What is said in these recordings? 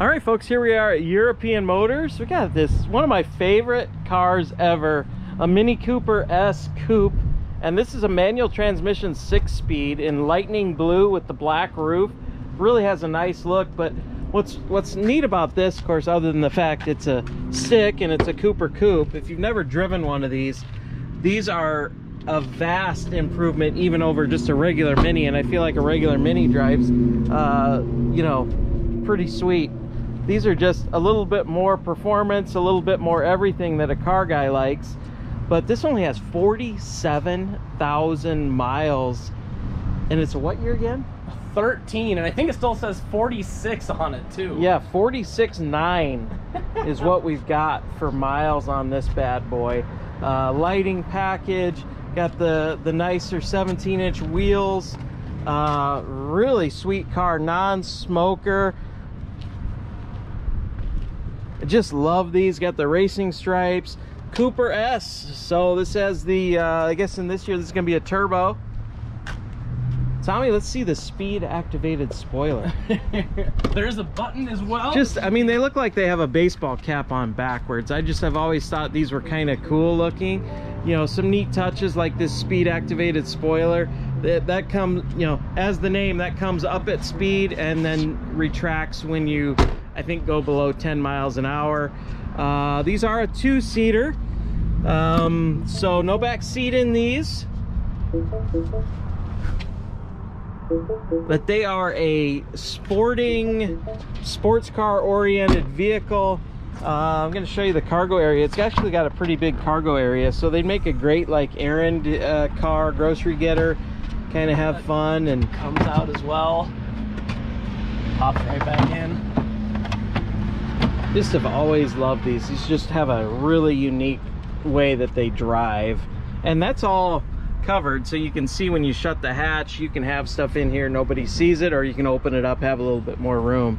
All right, folks, here we are at European Motors. We got this, one of my favorite cars ever, a Mini Cooper S Coupe. And this is a manual transmission six speed in lightning blue with the black roof. Really has a nice look, but what's what's neat about this, of course, other than the fact it's a stick and it's a Cooper Coupe, if you've never driven one of these, these are a vast improvement even over just a regular Mini. And I feel like a regular Mini drives, uh, you know, pretty sweet these are just a little bit more performance a little bit more everything that a car guy likes. But this only has 47,000 miles. And it's a what year again? 13 and i think it still says 46 on it too. Yeah 46.9 is what we've got for miles on this bad boy. Uh, lighting package got the the nicer 17 inch wheels. Uh, really sweet car non-smoker just love these. Got the racing stripes. Cooper S. So this has the, uh, I guess in this year, this is going to be a turbo. Tommy, let's see the speed activated spoiler. There's a button as well. Just, I mean, they look like they have a baseball cap on backwards. I just have always thought these were kind of cool looking. You know, some neat touches like this speed activated spoiler. That, that comes, you know, as the name, that comes up at speed and then retracts when you I think go below 10 miles an hour. Uh, these are a two-seater, um, so no back seat in these. But they are a sporting, sports car oriented vehicle. Uh, I'm going to show you the cargo area. It's actually got a pretty big cargo area, so they make a great like errand uh, car, grocery getter, kind of have fun and comes out as well. Pop right back in just have always loved these. These just have a really unique way that they drive. And that's all covered so you can see when you shut the hatch you can have stuff in here nobody sees it or you can open it up have a little bit more room.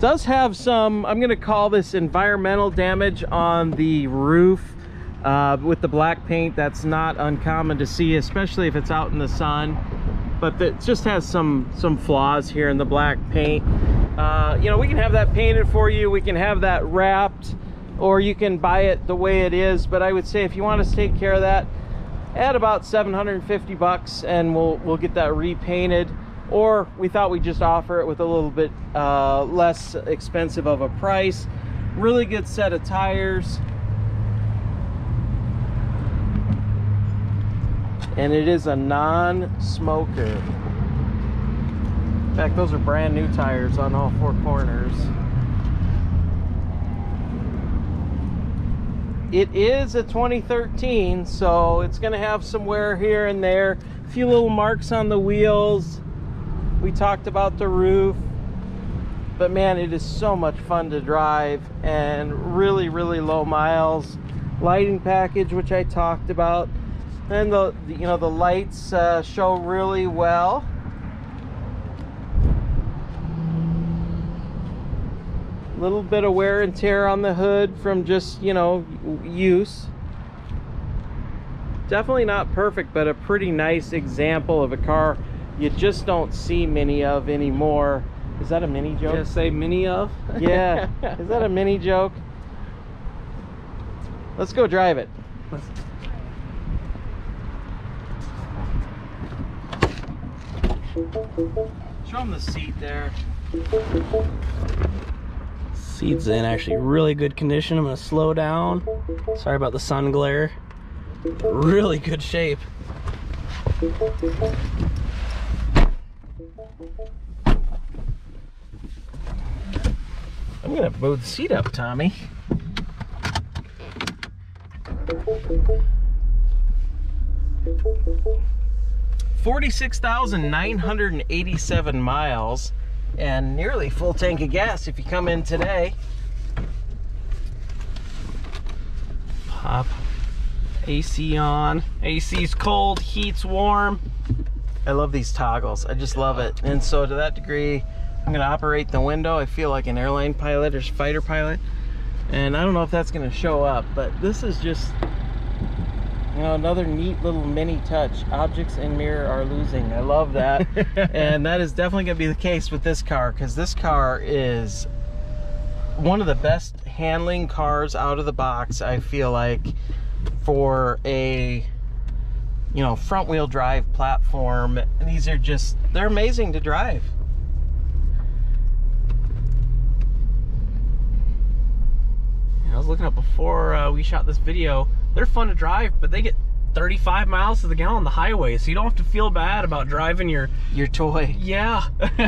Does have some i'm going to call this environmental damage on the roof. Uh, with the black paint that's not uncommon to see especially if it's out in the sun. But it just has some some flaws here in the black paint uh, you know we can have that painted for you we can have that wrapped or you can buy it the way it is but i would say if you want us to take care of that add about 750 bucks and we'll we'll get that repainted. Or we thought we'd just offer it with a little bit uh, less expensive of a price. Really good set of tires. And it is a non-smoker. Fact, those are brand new tires on all four corners. It is a 2013, so it's going to have some wear here and there. A few little marks on the wheels. We talked about the roof. But man, it is so much fun to drive and really, really low miles. Lighting package, which I talked about and the, you know, the lights uh, show really well. Little bit of wear and tear on the hood from just, you know, use. Definitely not perfect, but a pretty nice example of a car you just don't see many of anymore. Is that a mini joke? Just say mini of? yeah. Is that a mini joke? Let's go drive it. Let's Show them the seat there. Seat's in actually really good condition. I'm gonna slow down. Sorry about the sun glare. Really good shape. I'm gonna move the seat up, Tommy. 46,987 miles and nearly full tank of gas if you come in today. Pop AC on. AC's cold, heat's warm. I love these toggles. I just love it. And so to that degree, I'm gonna operate the window. I feel like an airline pilot or fighter pilot. And I don't know if that's gonna show up, but this is just You know, another neat little mini touch. Objects in mirror are losing. I love that. and that is definitely going to be the case with this car because this car is one of the best handling cars out of the box, I feel like, for a you know front wheel drive platform. And these are just they're amazing to drive. I was looking up before uh, we shot this video. They're fun to drive, but they get 35 miles to the gallon on the highway, so you don't have to feel bad about driving your your toy. Yeah.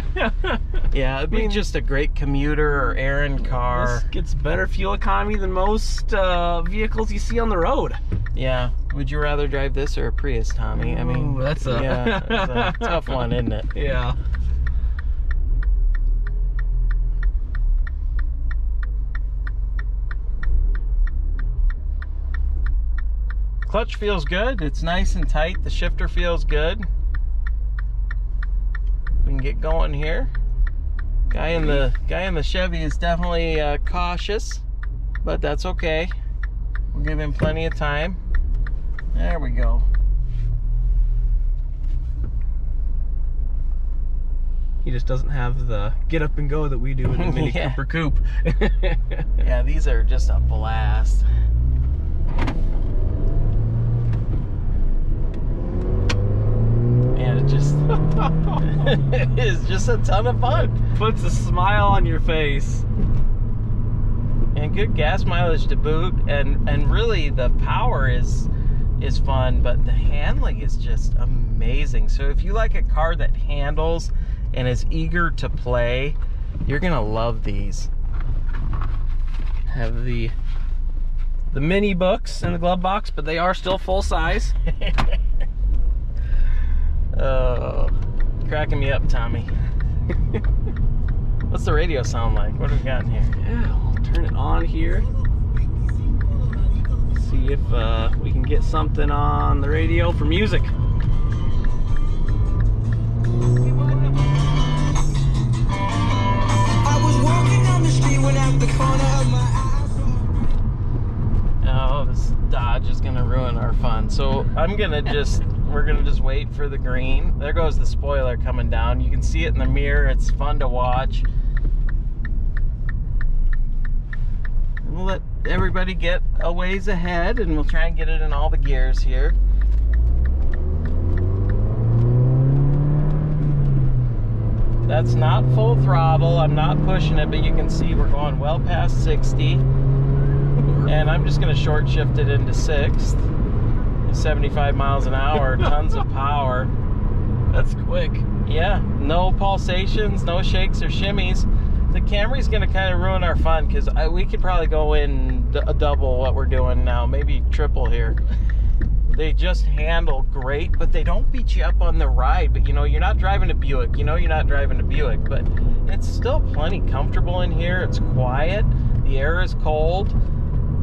yeah, it'd be I mean, just a great commuter or errand car. This gets better fuel economy than most uh, vehicles you see on the road. Yeah. Would you rather drive this or a Prius, Tommy? I mean, Ooh, that's a yeah, that's a tough one, isn't it? Yeah. Clutch feels good. It's nice and tight. The shifter feels good. We can get going here. Guy in the guy in the Chevy is definitely uh, cautious, but that's okay. We'll give him plenty of time. There we go. He just doesn't have the get up and go that we do in the Mini yeah. Cooper Coupe. yeah, these are just a blast. just it is just a ton of fun. Puts a smile on your face. And good gas mileage to boot and and really the power is is fun, but the handling is just amazing. So if you like a car that handles and is eager to play, you're to love these. Have the the mini books in the glove box, but they are still full size. Oh, cracking me up, Tommy. What's the radio sound like? What do we got in here? Yeah, I'll turn it on here. See if uh, we can get something on the radio for music. Oh, this Dodge is gonna ruin our fun. So I'm gonna just we're gonna just wait for the green. There goes the spoiler coming down. You can see it in the mirror. It's fun to watch. We'll let everybody get a ways ahead and we'll try and get it in all the gears here. That's not full throttle. I'm not pushing it, but you can see we're going well past 60. And I'm just gonna short shift it into sixth. 75 miles an hour, tons of power. That's quick. Yeah, no pulsations, no shakes or shimmies. The Camry's gonna kind of ruin our fun because we could probably go in a uh, double what we're doing now, maybe triple here. They just handle great, but they don't beat you up on the ride. But you know, you're not driving a Buick. You know, you're not driving a Buick, but it's still plenty comfortable in here. It's quiet. The air is cold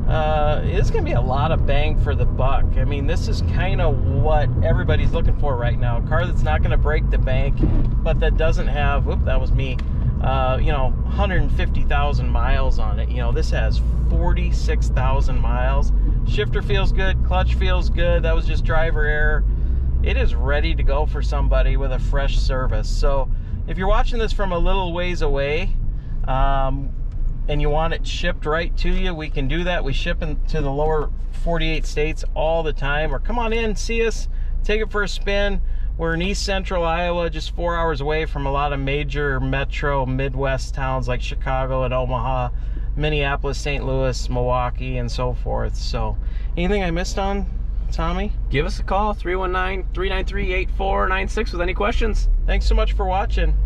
uh, it's going to be a lot of bang for the buck. I mean, this is kind of what everybody's looking for right now. A car that's not going to break the bank, but that doesn't have, whoop, that was me, uh, you know, 150,000 miles on it. You know, this has 46,000 miles. Shifter feels good, clutch feels good. That was just driver error. It is ready to go for somebody with a fresh service. So if you're watching this from a little ways away, um, and you want it shipped right to you, we can do that. We ship into the lower 48 states all the time. Or come on in, see us, take it for a spin. We're in east central Iowa, just four hours away from a lot of major metro Midwest towns like Chicago and Omaha, Minneapolis, St. Louis, Milwaukee, and so forth. So, anything I missed on, Tommy? Give us a call, 319 393 8496 with any questions. Thanks so much for watching.